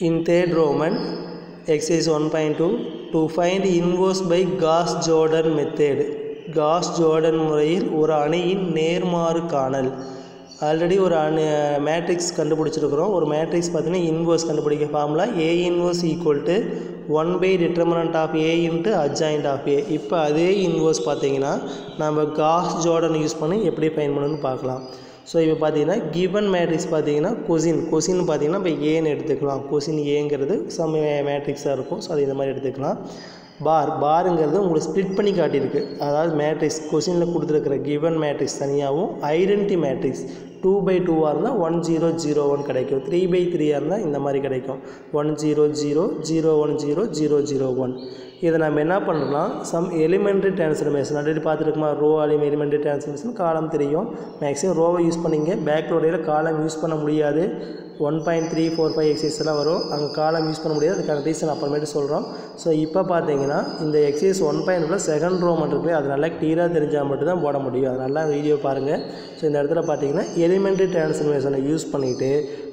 In third Roman, exercise 1.2 to find inverse by Gauss Jordan method. Gauss Jordan முறையில் ஒரு அணியின் நேர்மாறு காணல் ஆல்ரெடி ஒரு அணு மேட்ரிக்ஸ் கண்டுபிடிச்சிருக்கிறோம். ஒரு மேட்ரிக்ஸ் பார்த்தீங்கன்னா இன்வர்ஸ் கண்டுபிடிக்க formula A inverse equal to one by determinant of A into adjoint of A இப்போ அதே இன்வர்ஸ் பார்த்தீங்கன்னா நம்ம காஸ் ஜோர்டன் யூஸ் பண்ணி எப்படி ஃபைன் பண்ணணும்னு பார்க்கலாம். ஸோ இப்போ பார்த்தீங்கன்னா கிவன் மேட்ரிக்ஸ் பார்த்தீங்கன்னா கொசின் கொசின் பார்த்தீங்கன்னா இப்போ ஏன்னு எடுத்துக்கலாம். கொசின் ஏங்கிறது சம மேட்ரிக்ஸாக இருக்கும். ஸோ அது இந்த மாதிரி எடுத்துக்கலாம். பார் பாருங்கிறது உங்களுக்கு ஸ்ப்ளிட் பண்ணி காட்டியிருக்கு. அதாவது மேட்ரிக்ஸ் கொஷினில் கொடுத்துருக்கிற கிவன் மேட்ரிக்ஸ் தனியாகவும் ஐடென்டி மேட்ரிக்ஸ் டூ பை டூவாக இருந்தால் ஒன் ஜீரோ ஜீரோ ஒன் கிடைக்கும். த்ரீ பை த்ரீயாக இருந்தால் இந்த மாதிரி கிடைக்கும். One zero zero zero one zero zero zero one இதை நம்ம என்ன பண்ணலாம் சம் எலிமெண்ட்ரி டிரான்ஸ்ஃபர்மேஷன் ஆல்ரெடி பார்த்துருக்குமா ரோ அலிம் எலிமெண்ட்ரி டிரான்ஸ்ஃபர்மேஷன் காலம் தெரியும். மேக்ஸிமம் ரோவை யூஸ் பண்ணிங்க. பேக் லோடையில் காலம் யூஸ் பண்ண முடியாது. One point three four five exercise எல்லாம் வரும். அங்கே காலம் யூஸ் பண்ண முடியாது. அதுக்கான ரீசன் அப்புறமேட்டு சொல்கிறோம் ஸோ இப்போ பார்த்தீங்கன்னா இந்த exercise one point second row மட்டும் இருக்குது அது நல்லா கிளியராக தெரிஞ்சால் மட்டும் தான் போட முடியும். அது நல்லா வீடியோ பாருங்கள் ஸோ இந்த இடத்துல பார்த்தீங்கன்னா எலிமெண்ட்ரி டிரான்ஸ்ஃபர்மேஷனை யூஸ் பண்ணிவிட்டு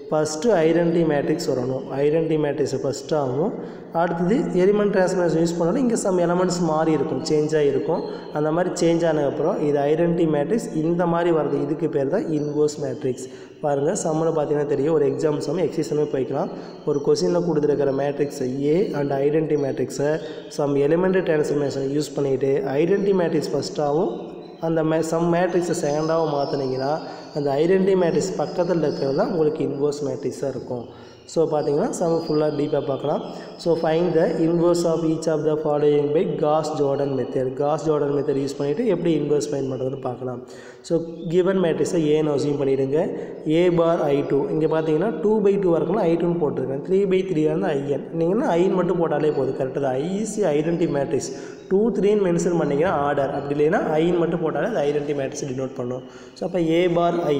ஃபஸ்ட்டு ஐடென்டி மேட்ரிக்ஸ் வரணும். ஐடென்டி மேட்ரிக்ஸ் ஃபஸ்ட்டு ஆகும். அடுத்தது எலிமெண்ட் ட்ரான்ஸ்மேஷன் யூஸ் பண்ணாலும் இங்கே சம் எலமெண்ட்ஸ் மாறி இருக்கும். சேஞ்சாக இருக்கும். அந்த மாதிரி சேஞ்ச் ஆனதுக்கப்புறம் இது ஐடென்டி மேட்ரிக்ஸ் இந்த மாதிரி வருது இதுக்கு பேர் தான் இன்வோர்ஸ் மேட்ரிக்ஸ் பாருங்கள் சம்மில் பார்த்தீங்கன்னா தெரியும். ஒரு எக்ஸாம் சம் எக்ஸைஸுமே போய்க்கலாம். ஒரு கொஸ்டினில் கொடுத்துருக்கிற மேட்ரிக்ஸை ஏ அண்ட் ஐடென்டி மேட்ரிக்ஸை சம் எலிமெண்ட் டிரான்ஸ்ஃபர்மேஷனை யூஸ் பண்ணிவிட்டு ஐடென்டி மேட்ரிக்ஸ் ஃபஸ்ட்டாகவும் அந்த மே சம் மேட்ரிக்ஸை செகண்டாகவும் மாற்றினீங்கன்னா அந்த ஐடென்டி மேட்ரிக்ஸ் பக்கத்தில் இருக்கிறது தான் உங்களுக்கு இன்வர்ஸ் மேட்ரிக்ஸாக இருக்கும். ஸோ பார்த்தீங்கன்னா சம்ம ஃபுல்லாக டீப்பாக பார்க்கலாம். So find the inverse of each of the following by Gauss Jordan method Gauss Jordan method use பண்ணிவிட்டு எப்படி இன்வர்ஸ் ஃபைன் பண்ணுறதுன்னு பார்க்கலாம். ஸோ கிவன் மேட்ரிக்ஸை ஏன்னு அசியூம் பண்ணிவிடுங்க ஏ பார் ஐ டூ இங்கே பார்த்தீங்கன்னா டூ பை டூ இருக்குன்னா ஐ டூன்னு போட்டிருக்கேன். த்ரீ பை த்ரீ வந்து ஐஎன் நீங்கன்னா ஐன் மட்டும் போட்டாலே போதும். கரெக்டாக ஐசி ஐடென்டி மேட்ரிக்ஸ் டூ த்ரீன்னு மென்ஷன் பண்ணிங்கன்னா ஆர்டர் அப்படி இல்லைன்னா ஐன் மட்டும் போட்டாலே அது ஐடென்டி மேட்ரிக்ஸ் டினோட் பண்ணும். ஸோ அப்போ ஏ பார் ஐ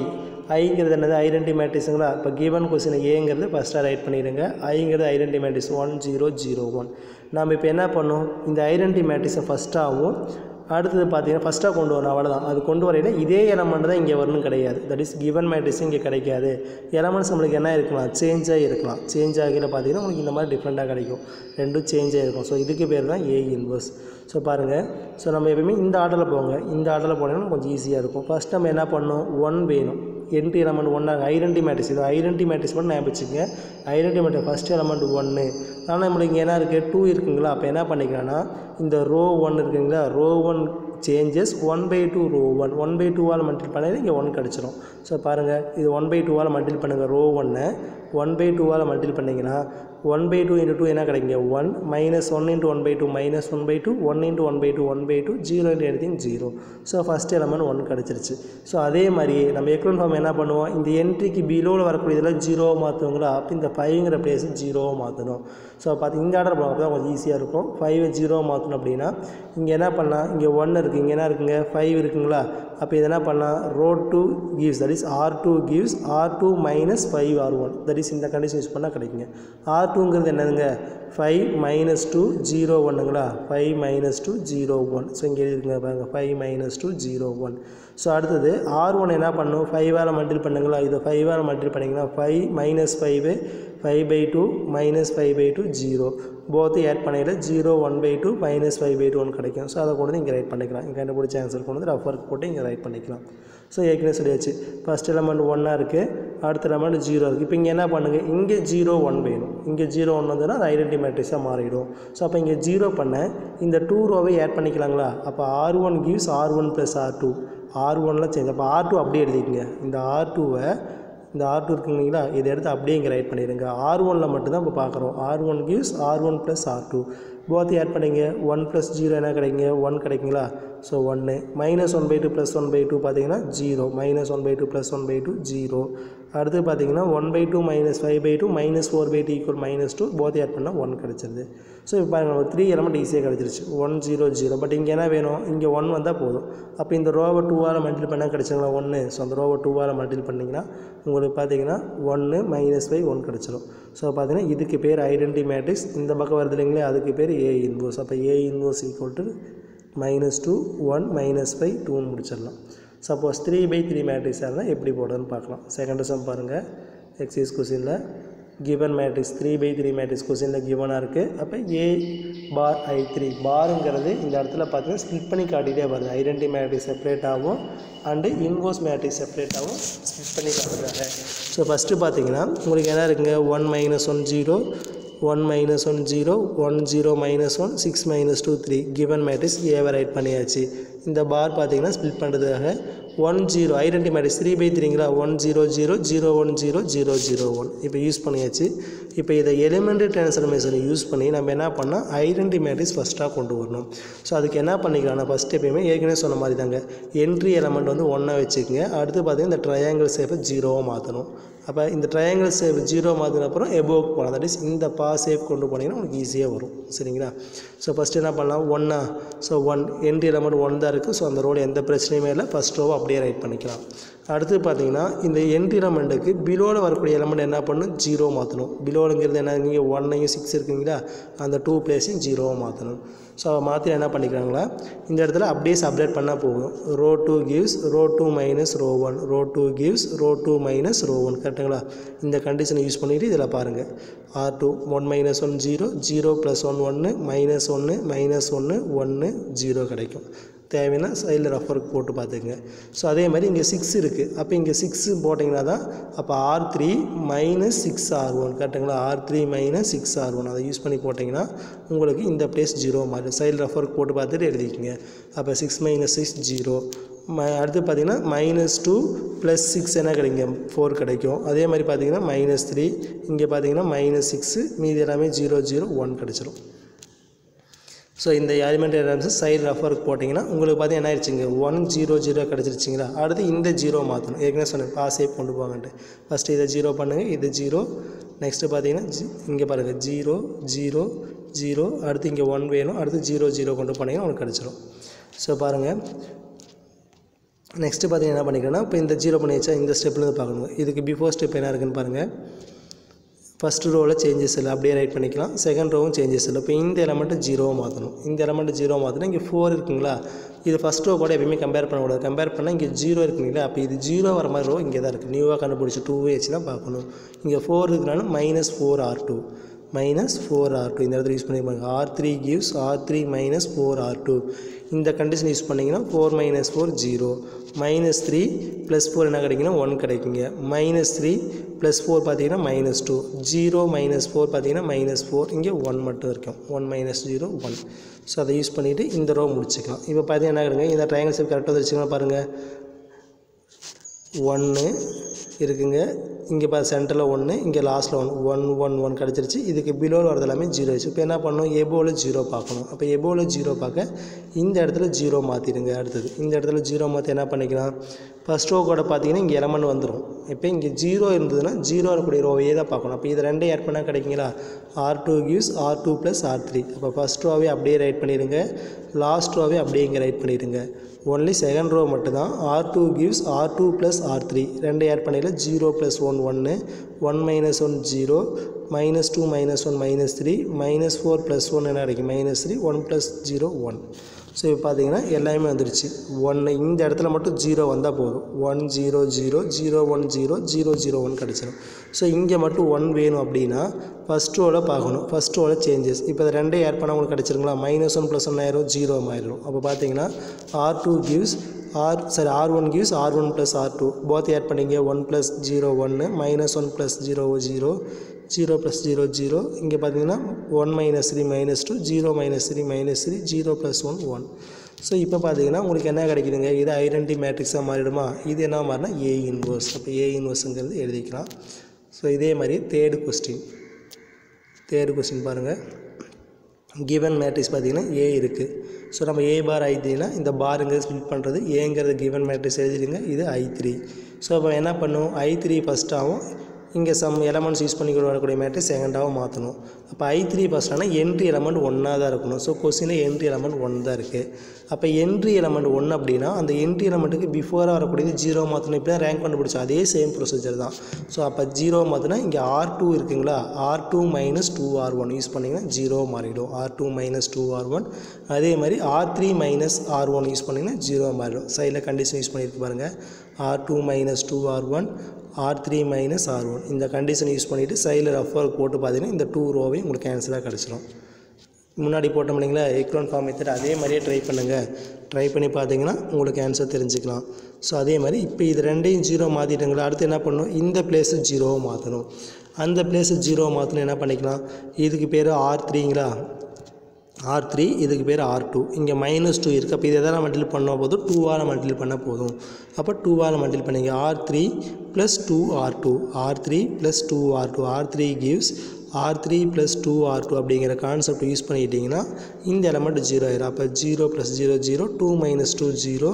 ஐங்கிறது என்னது? ஐடென்டி மேட்ரிஸுங்களா இப்போ கிவன் கொஸ்டின் ஏங்கிறது ஃபஸ்ட்டாக ரைட் பண்ணிடுங்க. ஐங்கிறது identity matrix one zero zero one நம்ம இப்போ என்ன பண்ணோம் இந்த ஐடென்டி மேட்ரிஸை ஃபஸ்ட்டாகவும் அடுத்தது பார்த்தீங்கன்னா ஃபஸ்ட்டாக கொண்டு வரணும் அவ்வளோதான் அது கொண்டு வரையில் இதே எலமெண்ட் தான் இங்கே வரணும் கிடையாது. தட் இஸ் கிவன் மேட்ரிக்ஸ் இங்கே கிடைக்காது. எலமெண்ட்ஸ் நம்மளுக்கு என்ன இருக்கலாம்? சேஞ்சாக இருக்கலாம். சேஞ்ச் ஆகியில் பார்த்தீங்கன்னா உங்களுக்கு இந்த மாதிரி டிஃப்ரெண்ட்டாக கிடைக்கும். ரெண்டும் சேஞ்சாக இருக்கும். ஸோ இதுக்கு பேர் தான் ஏ இன்வர்ஸ் ஸோ பாருங்கள் ஸோ நம்ம எப்பயுமே இந்த ஆர்டரில் போங்க. இந்த ஆர்டரில் போனீங்கன்னா கொஞ்சம் ஈஸியாக இருக்கும். ஃபஸ்ட் நம்ம என்ன பண்ணணும்? ஒன் வேணும். என்ட்ரி எலமெண்ட் ஒன்றாங்க ஐடென்டி மேட்ரிக்ஸ் இது ஐடென்டி மேட்ரிக்ஸ் மட்டும் ஞாபகம் வச்சுங்க ஐடென்டி மேட்ரிக் ஃபஸ்ட் எலமெண்ட் ஒன்று ஆனால் நம்மளுக்கு இங்கே என்ன இருக்குது டூ இருக்குங்களா? அப்போ என்ன பண்ணிக்கலாம்னா இந்த ரோ ஒன் இருக்குங்களா? Row one changes one by two row one one by டூவால் மல்டிபிள் பண்ணி இங்கே ஒன் கிடச்சிரும். ஸோ பாருங்கள் இது ஒன் பை டூவால் மல்டிபிள் பண்ணுங்கள் ரோ ஒன்று ஒன் பை டூவால் மல்டிபிள் பண்ணிங்கன்னா one by two into two என்ன கிடைக்குங்க? One minus one into one by two minus one by two one into one by two one by two zero into anything zero so first element one கிடச்சிருச்சு. So அதே மாதிரியே நம்ம எக்ரோன் form என்ன பண்ணுவோம்? இந்த என்ட்ரிக்கு பிலோவில் வரக்கூடியதெல்லாம் ஜீரோவாக மாற்றுவோங்களா அப்போ இந்த ஃபைவ்ங்கிற பிளேஸ் ஜீரோவாக மாற்றணும் ஸோ பார்த்து இந்த ஆர்டர் போனால் தான் கொஞ்சம் ஈஸியாக இருக்கும். ஃபைவ் ஜீரோ மாற்றணும் அப்படின்னா இங்கே என்ன பண்ணலாம்? இங்கே ஒன் இருக்குது இங்கே என்ன இருக்குங்க? ஃபைவ் இருக்குங்களா? அப்போ இது என்ன பண்ணலாம்? Row two gives that is R two gives R two minus five R one that is இந்த கண்டிஷன் யூஸ் பண்ணால் கிடைக்குங்க. ஆர் டூங்கிறது என்னதுங்க? Five minus two zero ஒன்றுங்களா five minus two zero one so இங்கே எழுதிருக்குங்க பாருங்கள் five minus two zero one so அடுத்தது R one என்ன பண்ணும்? ஃபைவால் மல்டில் பண்ணுங்களா? இதை ஃபைவால் மல்டில் பண்ணிங்கன்னா five minus five five by two minus five by two zero both add பண்ணிடல zero one by two minus five by two one கிடைக்கும். So அதை கொண்டு வந்து இங்கே ரைட் பண்ணிக்கலாம். இங்கே கண்டுபிடிச்ச ஆன்சர் கொண்டு வந்து ரஃப் போட்டு இங்கே ரைட் பண்ணிக்கலாம். ஸோ ஏற்கனவே சொல்லியாச்சு. ஃபஸ்ட் எலமெண்ட் ஒன்னாக இருக்குது அடுத்த எலமெண்ட் ஜீரோ இருக்குது இப்போ இங்கே என்ன பண்ணுங்கள் இங்கே ஜீரோ ஒன் வேணும். இங்கே ஜீரோ ஒன் வந்துன்னா அது ஐடென்டி மேட்ரிக்ஸாக மாறிடும். ஸோ அப்போ இங்கே ஜீரோ பண்ண இந்த டூ ரோவை ஆட் பண்ணிக்கலாங்களா? அப்போ R one gives R one plus R two R ஒன்லாம் change அப்போ ஆர் டூ அப்படியே எழுதிக்கங்க. இந்த ஆர் டூவை இந்த ஆர் டூ இருக்குங்களா இதை எடுத்து அப்படியே இங்கே ரைட் பண்ணிடுங்க ஆர் ஒனில் மட்டும்தான் இப்போ பார்க்குறோம். R one gives R one plus R two both add பண்ணிங்க. ஒன் ப்ளஸ் ஜீரோ என்ன கிடைக்குங்க? ஒன் கிடைக்குங்களா? ஸோ ஒன்று minus one by two plus one by two பார்த்தீங்கன்னா zero minus one by two plus one by two zero அடுத்து பார்த்தீங்கன்னா one by two minus five by two minus four by two equal minus two both add பண்ணால் one கிடச்சிருது. So இப்போ பாருங்கள் ஒரு three element ஈஸியாக கிடச்சிருச்சு. ஒன் ஜீரோ ஜீரோ பட் இங்கே என்ன வேணும்? இங்கே ஒன் வந்தால் போதும். அப்போ இந்த ரோவை டூவால் மல்டிபிள் பண்ணால் கிடச்சிங்களா ஒன்று ஸோ அந்த ரோவை டூவால் மல்டிபிள் பண்ணிங்கன்னா உங்களுக்கு பார்த்தீங்கன்னா ஒன்று மைனஸ் ஃபைவ் ஒன் கிடச்சிரும். ஸோ பார்த்தீங்கன்னா இதுக்கு பேர் ஐடென்டி மேட்ரிக்ஸ் இந்த பக்கம் வருது இல்லைங்களே அதுக்கு பேர் ஏ இன்வர்ஸ் அப்போ A inverse equal to minus two one minus five டூன்னு முடிச்சிடலாம். சப்போஸ் த்ரீ பை த்ரீ மேட்ரிக்ஸாக இருந்தால் எப்படி போடுறதுன்னு பார்க்கலாம். செகண்ட் சம் பாருங்கள் எக்ஸைஸ் கொஸ்டினில் given matrix three by three matrix கொஸ்டினில் கிவனாக இருக்குது அப்போ ஏ பார் ஐ த்ரீ பாருங்கிறது இந்த இடத்துல பார்த்தீங்கன்னா ஸ்பிட் பண்ணி காட்டிகிட்டே வருது. ஐடென்டி மேட்ரிக்ஸ் ஆகும். அண்டு இன்வோஸ் மேட்ரிக்ஸ் ஆகும். ஸ்பிட் பண்ணி காட்டுறாங்க. ஸோ ஃபஸ்ட்டு பார்த்தீங்கன்னா உங்களுக்கு என்ன இருக்குங்க? One minus one zero one minus one zero one zero minus one six minus two three given matrix ஏவை ரைட் பண்ணியாச்சு. இந்த பார் பார்த்தீங்கன்னா ஸ்பிளிட் பண்ணுறதுக்காக one zero identity matrix three by த்ரீங்களா one zero zero zero one zero zero zero one இப்போ use பண்ணியாச்சு. இப்போ இதை elementary டிரான்ஸ்ஃபர்மேஷனை யூஸ் பண்ணி நம்ம என்ன பண்ணால் ஐடென்டி மேட்ரிக்ஸ் ஃபஸ்ட்டாக கொண்டு வரணும். ஸோ அதுக்கு என்ன பண்ணிக்கலாம் ஃபஸ்ட் எப்பயுமே ஏற்கனவே சொன்ன மாதிரி தாங்க என்ட்ரி எலமெண்ட் வந்து ஒன்றா வச்சுக்கோங்க. அடுத்து பார்த்தீங்கன்னா இந்த ட்ரையாங்கிள் ஷேப்பை ஜீரோவாக மாற்றணும் அப்போ இந்த ட்ரையாங்கிள் ஷேப் ஜீரோ மாதிரி அப்புறம் எபோவுக்கு போகலாம் தட் இஸ் இந்த பா ஷேப் கொண்டு போனீங்கன்னா உங்களுக்கு ஈஸியாக வரும். சரிங்களா? ஸோ ஃபஸ்ட்டு என்ன பண்ணலாம்? ஒன்னா so one entry element one தான் இருக்குது ஸோ அந்த ரோடு எந்த பிரச்சனையுமே இல்லை. ஃபஸ்ட் ரோவை அப்படியே ரைட் பண்ணிக்கலாம். அடுத்து பார்த்தீங்கன்னா இந்த என்ட்ரி எலமெண்ட்டுக்கு பிலோவில் வரக்கூடிய எலமெண்ட் என்ன பண்ணணும்? ஜீரோ மாற்றணும் பிலோலுங்கிறது என்ன? இங்கே ஒன்னையும் சிக்ஸ் இருக்குங்களா? அந்த டூ பிளேஸையும் ஜீரோவாக மாற்றணும் ஸோ மாற்றி என்ன பண்ணிக்கிறாங்களா? இந்த இடத்துல அப்படியே சப்ரேட் பண்ணால் போகும் row two gives row two minus row one row two gives row two minus row one கரெக்டுங்களா இந்த கண்டிஷனை யூஸ் பண்ணிவிட்டு இதில் பாருங்கள் R two one minus one zero zero plus one ஒன்று மைனஸ் ஒன்று மைனஸ் ஒன்று ஒன்று ஜீரோ கிடைக்கும். தேவைன்னா சைடில் ரஃபருக்கு போட்டு பார்த்துக்குங்க. ஸோ அதே மாதிரி இங்கே சிக்ஸ் இருக்குது அப்போ இங்கே சிக்ஸு போட்டிங்கன்னா தான் அப்போ R three minus six R one கரெக்டுங்களா? R three minus six R one அதை யூஸ் பண்ணி போட்டிங்கன்னா உங்களுக்கு இந்த பிளேஸ் ஜீரோ மாதிரி சைடில் ரஃபருக்கு போட்டு பார்த்துட்டு எழுதிக்கிங்க. அப்போ சிக்ஸ் மைனஸ் சிக்ஸ் ஜீரோ ம அடுத்து பார்த்திங்கன்னா மைனஸ் டூ ப்ளஸ் சிக்ஸ் என்ன கிடைக்கும் ஃபோர் கிடைக்கும். அதே மாதிரி பார்த்தீங்கன்னா மைனஸ் த்ரீ இங்கே பார்த்தீங்கன்னா மைனஸ் சிக்ஸு மீதி எல்லாமே ஜீரோ ஜீரோ ஒன் கிடச்சிரும். ஸோ இந்த எலிமெண்ட் எரம்ஸ் சைடு ரெஃபருக்கு போட்டிங்கன்னா உங்களுக்கு பார்த்தீங்கன்னா என்ன ஆயிடுச்சுங்க? ஒன் ஜீரோ ஜீரோ கிடச்சிருச்சிங்களா? அடுத்து இந்த ஜீரோ மாற்றணும் ஏற்கனவே சொன்னேன் பாஸே கொண்டு போங்கன்ட்டு. ஃபஸ்ட்டு இதை ஜீரோ பண்ணுங்கள் இது ஜீரோ நெக்ஸ்ட்டு பார்த்தீங்கன்னா ஜி இங்கே பாருங்கள் ஜீரோ ஜீரோ ஜீரோ அடுத்து இங்கே ஒன் வேணும். அடுத்து ஜீரோ ஜீரோ கொண்டு போனீங்கன்னா உங்களுக்கு கிடச்சிரும். ஸோ பாருங்கள் நெக்ஸ்ட்டு பார்த்தீங்கன்னா என்ன பண்ணிக்கிறேன்னா இப்போ இந்த ஜீரோ பண்ணி வச்சா இந்த ஸ்டெப்லேருந்து பார்க்கணும். இதுக்கு பிஃபோர் ஸ்டெப் என்ன இருக்குன்னு பாருங்கள் ஃபஸ்ட்டு ரோவில் சேஞ்சஸ் இல்லை. அப்படியே ரைட் பண்ணிக்கலாம். செகண்ட் ரோவும் சேஞ்சஸ் இல்லை. இப்போ இந்த எலமெண்ட்டு ஜீரோவை மாற்றணும். இந்த எலமெண்ட்டு ஜீரோ மாற்றணும் இங்கே ஃபோர் இருக்குங்களா? இது ஃபஸ்ட் ரோ கூட எப்பயுமே கம்பேர் பண்ணக்கூடாது. கம்பேர் பண்ணால் இங்கே ஜீரோ இருக்குங்களா அப்போ இது ஜீரோ வர மாதிரி ரோ இங்கே தான் இருக்குது நியூவாக கண்டுபிடிச்சி டூ வச்சு தான் பார்க்கணும். இங்கே four இருக்குனாலும் minus four R two minus four R two இந்த இடத்துல யூஸ் பண்ணிப்பாங்க R three gives R three minus four R two இந்த கண்டிஷன் யூஸ் பண்ணிங்கன்னா four minus four zero minus three plus four என்ன கிடைக்குன்னா ஒன் கிடைக்குங்க. மைனஸ் த்ரீ ப்ளஸ் ஃபோர் பார்த்தீங்கன்னா minus two zero minus four பார்த்தீங்கன்னா மைனஸ் ஃபோர் இங்கே one மட்டும் இருக்கும். One minus zero one so அதை யூஸ் பண்ணிவிட்டு இந்த ரோ முடிச்சுக்கலாம். இப்போ பார்த்தீங்கன்னா என்ன கிடைக்குங்க? இந்த ட்ரையாங்கிள் ஷேப் கரெக்டாக வந்துருச்சுங்களா பாருங்கள் ஒன்று இருக்குங்க. இங்கே பார்த்து சென்டரில் ஒன்று இங்கே லாஸ்ட்டில் ஒன் ஒன் ஒன் ஒன் கிடச்சிருச்சு. இதுக்கு பிலோவில் வரது எல்லாமே ஜீரோ ஆச்சு இப்போ என்ன பண்ணணும்? எபோவில் ஜீரோ பார்க்கணும். அப்போ எபோவில் ஜீரோ பார்க்க இந்த இடத்துல ஜீரோ மாற்றிடுங்க அடுத்தது. இந்த இடத்துல ஜீரோ மாற்றி என்ன பண்ணிக்கலாம்? ஃபஸ்ட் ரோ கூட பார்த்தீங்கன்னா இங்கே எலமெண்ட் வந்துடும் இப்போ இங்கே ஜீரோ இருந்ததுன்னா ஜீரோ இருக்கக்கூடிய ரோவையே தான் பார்க்கணும். அப்போ இது ரெண்டே ஆட் பண்ணால் கிடைக்குங்களா? R two gives R two plus R three அப்போ ஃபஸ்ட் ரோவே அப்படியே ரைட் பண்ணிடுங்க. லாஸ்ட் ரோவே அப்படியே இங்கே ரைட் பண்ணிடுங்க. ஒன்லி செகண்ட் ரோ மட்டும்தான். R two gives R two plus R three ரெண்டு ஆட் பண்ணியில் ஜீரோ ப்ளஸ் ஒன் ஒன்று one minus one zero minus two minus one minus three minus four plus one என்ன கிடைக்கும்? Minus three one plus zero one so இப்போ பார்த்தீங்கன்னா எல்லாமே வந்துருச்சு. ஒன்று இந்த இடத்துல மட்டும் ஜீரோ வந்தால் போதும். One zero zero zero one zero zero zero one கிடச்சிடும் ஸோ இங்கே மட்டும் ஒன் வேணும் அப்படின்னா ஃபஸ்ட்டோட பார்க்கணும். ஃபஸ்ட்டோட சேஞ்சஸ் இப்போ இது ரெண்டே ஆட் பண்ணால் உங்களுக்கு கிடச்சிருங்களா? மைனஸ் ஒன் ப்ளஸ் ஒன் ஆயிரும் ஜீரோ ஆயிரும். அப்போ பார்த்தீங்கன்னா R two gives R sorry R one gives R one plus R two both add பண்ணிங்க. ஒன் ப்ளஸ் ஜீரோ ஒன்று minus one plus zero zero zero plus zero zero இங்கே பார்த்தீங்கன்னா one minus three minus two zero minus three minus three zero plus one one so இப்போ பார்த்தீங்கன்னா உங்களுக்கு என்ன கிடைக்குதுங்க? இது ஐடென்டி மேட்ரிக்ஸாக மாறிடுமா? இது என்ன மாறினா ஏ இன்வர்ஸ் அப்போ ஏ இன்வர்ஸுங்கிறது எழுதிக்கலாம். ஸோ இதே மாதிரி தேர்டு கொஸ்டின் தேர்டு கொஸ்டின் பாருங்கள் கிவன் மேட்ரிக்ஸ் பார்த்தீங்கன்னா ஏ இருக்குது ஸோ நம்ம ஏ பார் ஐ த்ரீனா இந்த பாருங்கிறது ஸ்பிட் பண்ணுறது ஏங்கிறது கிவன் மேட்ரிக்ஸ் எழுதிடுங்க. இது ஐ த்ரீ ஸோ அப்போ என்ன பண்ணுவோம் ஐ த்ரீ ஃபஸ்ட்டாகவும் இங்கே சம் எலமெண்ட்ஸ் யூஸ் பண்ணி வரக்கூடிய மேட்ரிக்ஸ் செகண்டாகவும் மாற்றணும் அப்போ ஐ த்ரீ ஃபஸ்ட்டானா என்ட்ரி எலமெண்ட் ஒன்றா தான் இருக்கணும். ஸோ கொஸ்டினில் என்ட்ரி எலமெண்ட் ஒன் தான் இருக்குது அப்போ என்ட்ரி எலமெண்ட் ஒன்று அப்படின்னா அந்த என்ட்ரி எலமெண்ட்டுக்கு பிஃபோராக வரக்கூடியது ஜீரோ மாற்றணும் இப்படி தான் ரேங்க் கண்டுபிடிச்சோம். அதே சேம் ப்ரொசீஜர் தான். ஸோ அப்போ ஜீரோ மாற்றினா இங்கே ஆர் டூ இருக்குங்களா? R two minus two R one use பண்ணிங்கன்னா ஜீரோ மாறிடும். R two minus two R one அதே மாதிரி R three minus R one use பண்ணிங்கன்னா ஜீரோ மாறிடும். சைடில் கண்டிஷன் யூஸ் பண்ணியிருக்கு பாருங்கள் R two minus two R one R three minus R one இந்த கண்டிஷன் யூஸ் பண்ணிவிட்டு சைடில் ரஃப் ஒர்க் போட்டு பார்த்தீங்கன்னா இந்த டூ ரோவையும் உங்களுக்கு கேன்சலாக கிடச்சிரும். முன்னாடி போட்டோம் இல்லைங்களா? எக்ரோன் ஃபார்ம் மெத்தட் அதே மாதிரியே ட்ரை பண்ணுங்கள் ட்ரை பண்ணி பார்த்தீங்கன்னா உங்களுக்கு ஆன்சர் தெரிஞ்சுக்கலாம். ஸோ அதே மாதிரி இப்போ இது ரெண்டையும் ஜீரோ மாற்றிட்டுங்களா அடுத்து என்ன பண்ணணும்? இந்த பிளேஸு ஜீரோவை மாற்றணும் அந்த பிளேஸு ஜீரோவை மாற்றணும் என்ன பண்ணிக்கலாம்? இதுக்கு பேர் ஆர் த்ரீங்களா ஆர் த்ரீ இதுக்கு பேர் ஆர் டூ இங்கே மைனஸ் டூ இருக்குது அப்போ இதை எதாவது மல்டிபிள் பண்ணால் போதும் டூவால் மல்டிபிள் பண்ணால் போதும். அப்போ டூவால் மல்டிபிள் பண்ணிங்க R three plus two R two R three plus two R two R three gives R three plus two R two அப்படிங்கிற கான்செப்ட் யூஸ் பண்ணிக்கிட்டிங்கன்னா இந்த எலமெண்ட் ஜீரோ ஆயிரும். அப்போ zero plus zero zero two minus two zero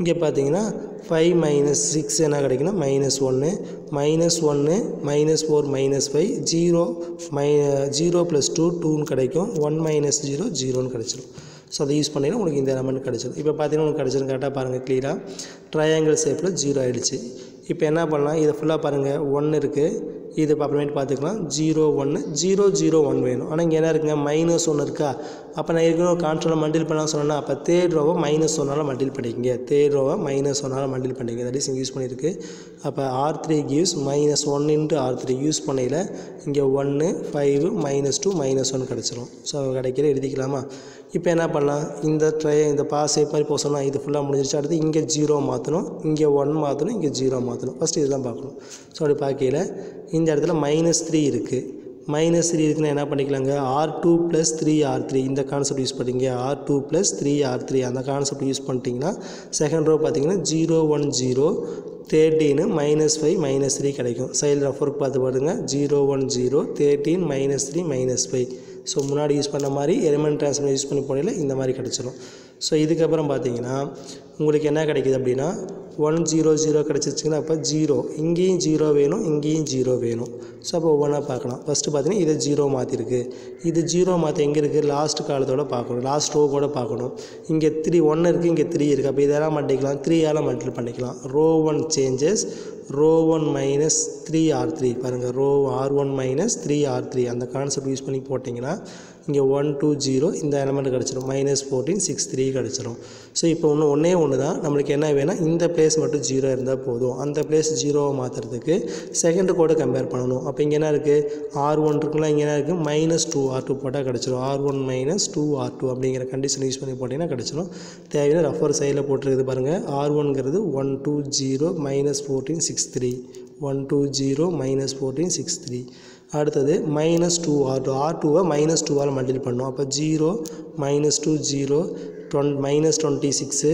இங்கே பார்த்தீங்கன்னா five minus six என்ன கிடைக்குன்னா minus ஒன்று மைனஸ் ஒன்று minus four minus five zero my zero plus two டூன்னு கிடைக்கும். ஒன் மைனஸ் ஜீரோ ஜீரோன்னு கிடச்சிடும் ஸோ அதை யூஸ் பண்ணிங்கன்னா உங்களுக்கு இந்த எலமெண்ட் கிடச்சிடும் இப்போ பார்த்தீங்கன்னா உங்களுக்கு கிடச்சிரும் கரெக்டாக பாருங்கள் க்ளியராக ட்ரையாங்கிள் ஷேப்பில் ஜீரோ ஆகிடுச்சு இப்போ என்ன பண்ணலாம்? இதை ஃபுல்லாக பாருங்கள் ஒன்று இருக்குது இது அப்புறமேட்டு பார்த்துக்கலாம். ஜீரோ ஒன்று ஜீரோ ஜீரோ ஒன் வேணும். ஆனால் இங்கே என்ன இருக்குங்க? மைனஸ் ஒன்று இருக்கா? அப்போ நான் ஏற்கனவே கான்ட்ரோலில் மண்டில் பண்ணலாம் சொன்னேன்னா அப்போ தேர்ட் ரோவை மைனஸ் ஒன்றால் மண்டில் பண்ணிக்கங்க. தேர்ட் ரோவை மைனஸ் ஒன்றால் மண்டில் பண்ணிங்க தட் இஸ் யூஸ் பண்ணியிருக்கு. அப்போ R three gives minus one into R three use பண்ணையில் இங்கே ஒன்று five minus two minus one கிடச்சிரும். ஸோ கிடைக்கிற எழுதிக்கலாமா? இப்போ என்ன பண்ணலாம்? இந்த ட்ரை இந்த பாஸ் மாதிரி போக சொன்னால் இது ஃபுல்லாக முடிஞ்சிருச்சு. அடுத்து இங்கே ஜீரோ மாற்றணும் இங்கே ஒன் மாற்றணும் இங்கே ஜீரோ மாற்றணும் ஃபஸ்ட்டு இதுதான் பார்க்கணும். ஸோ அப்படி பார்க்கையில் இந்த இந்த இடத்துல மைனஸ் த்ரீ இருக்குது மைனஸ் த்ரீ இருக்குன்னா என்ன பண்ணிக்கலாங்க? R two plus three R three இந்த கான்செப்ட் யூஸ் பண்ணிங்க R two plus three R three அந்த கான்செப்ட் யூஸ் பண்ணிட்டீங்கன்னா செகண்ட் ரோ பார்த்தீங்கன்னா zero one zero thirteen minus five minus three கிடைக்கும். சைடில் ரெஃபருக்கு பார்த்து பாருங்கள் zero one zero thirteen minus three minus five so முன்னாடி யூஸ் பண்ண மாதிரி எலிமெண்ட் ட்ரான்ஸ்ஃபர் யூஸ் பண்ணி போனையில் இந்த மாதிரி கிடச்சிரும். ஸோ இதுக்கப்புறம் பார்த்தீங்கன்னா உங்களுக்கு என்ன கிடைக்கிது அப்படின்னா ஒன் ஜீரோ ஜீரோ கிடச்சிச்சிங்கன்னா அப்போ ஜீரோ இங்கேயும் ஜீரோ வேணும் இங்கேயும் ஜீரோ வேணும். ஸோ அப்போ ஒவ்வொன்றா பார்க்கலாம். ஃபஸ்ட்டு பார்த்தீங்கன்னா இதை ஜீரோ மாற்றிருக்கு இது ஜீரோ மாற்ற எங்கே இருக்குது லாஸ்ட் காலத்தோட பார்க்கணும். லாஸ்ட் ரோ கூட பார்க்கணும். இங்கே த்ரீ ஒன்று இருக்குது இங்கே த்ரீ இருக்குது அப்போ இதெல்லாம் மல்டிக்கலாம் த்ரீயால் மல்டிபிள் பண்ணிக்கலாம். Row one changes row one minus three R three பாருங்கள் row R one minus three R three அந்த கான்செப்ட் யூஸ் பண்ணி போட்டிங்கன்னா இங்கே ஒன் டூ ஜீரோ இந்த எலமெண்ட் கிடச்சிரும். மைனஸ் ஃபோர்டீன் சிக்ஸ் த்ரீ கிடச்சிரும். ஸோ இப்போ ஒன்று ஒன்றே ஒன்று தான். நம்மளுக்கு என்ன வேணால் இந்த பிளேஸ் மட்டும் ஜீரோ இருந்தால் போதும். அந்த பிளேஸ் ஜீரோவை மாற்றுறதுக்கு செகண்ட் கோடை கம்பேர் பண்ணணும். அப்போ இங்கே என்ன இருக்குது ஆர் ஒன் இருக்குங்களா இங்கே என்ன இருக்குது மைனஸ் டூ ஆர் டூ போட்டால் கிடச்சிரும். R one minus two R two அப்படிங்கிற கண்டிஷன் யூஸ் பண்ணி போட்டிங்கன்னா கிடச்சிரும். தேவையான ரஃபர் சைடில் போட்டிருக்குது பாருங்கள் R ஒன்ங்கிறது one two zero minus fourteen six three one two zero minus fourteen six three அடுத்தது minus two R two R டூவை மைனஸ் டூவால் மல்டிபிள் பண்ணோம். அப்போ zero minus two zero ten minus twenty six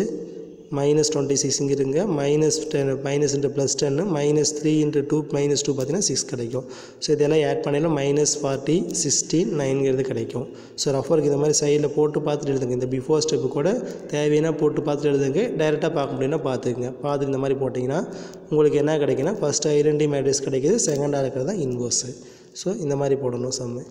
minus twenty six இங்கே இருங்க minus ten minus into plus ten minus three into two minus two பார்த்தீங்கன்னா six கிடைக்கும். So இதெல்லாம் add பண்ணிடலாம் மைனஸ் ஃபார்ட்டி சிக்ஸ்டீன் நைன்கிறது கிடைக்கும். ஸோ ரஃபருக்கு இந்த மாதிரி சைடில் போட்டு பார்த்துட்டு எழுதுங்க. இந்த பிஃபோர் ஸ்டெப்பு கூட தேவையான போட்டு பார்த்துட்டு எழுதுங்க. டைரெக்டாக பார்க்க முடியும்னா பார்த்துக்குங்க. பார்த்துட்டு இந்த மாதிரி போட்டிங்கன்னா உங்களுக்கு என்ன கிடைக்குன்னா ஃபஸ்ட்டு ஐடென்டி மேட்ரிக்ஸ் கிடைக்கிது. செகண்டாக இருக்கிறது தான் இன்வர்ஸு ஸோ இந்த மாதிரி போடணும் சம்மு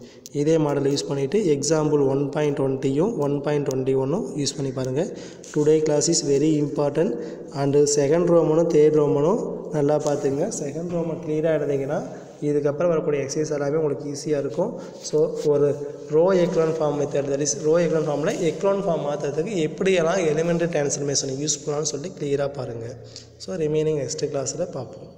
இதே மாடலை யூஸ் பண்ணிவிட்டு எக்ஸாம்பிள் ஒன் பாயிண்ட் டுவெண்ட்டியும் ஒன் பாயிண்ட் டுவெண்ட்டி ஒன்றும் யூஸ் பண்ணி பாருங்கள் today class is very important and second ரோமனும் third ரோமனும் நல்லா பார்த்துங்க. செகண்ட் ரோமன் க்ளியராக எழுதிங்கன்னா இதுக்கப்புறம் வரக்கூடிய எக்ஸசைஸ் எல்லாமே உங்களுக்கு ஈஸியாக இருக்கும். ஸோ ஒரு row echelon form method that is row echelon ஃபார்மில் எக்லான் ஃபார்ம் மாற்றுறதுக்கு எப்படியெல்லாம் எலிமெண்ட்ரி டிரான்ஸ்ஃபர்மேஷன் யூஸ் பண்ணலாம்னு சொல்லிட்டு க்ளியராக பாருங்கள் ஸோ ரிமைனிங் நெக்ஸ்ட் கிளாஸில் பார்ப்போம்.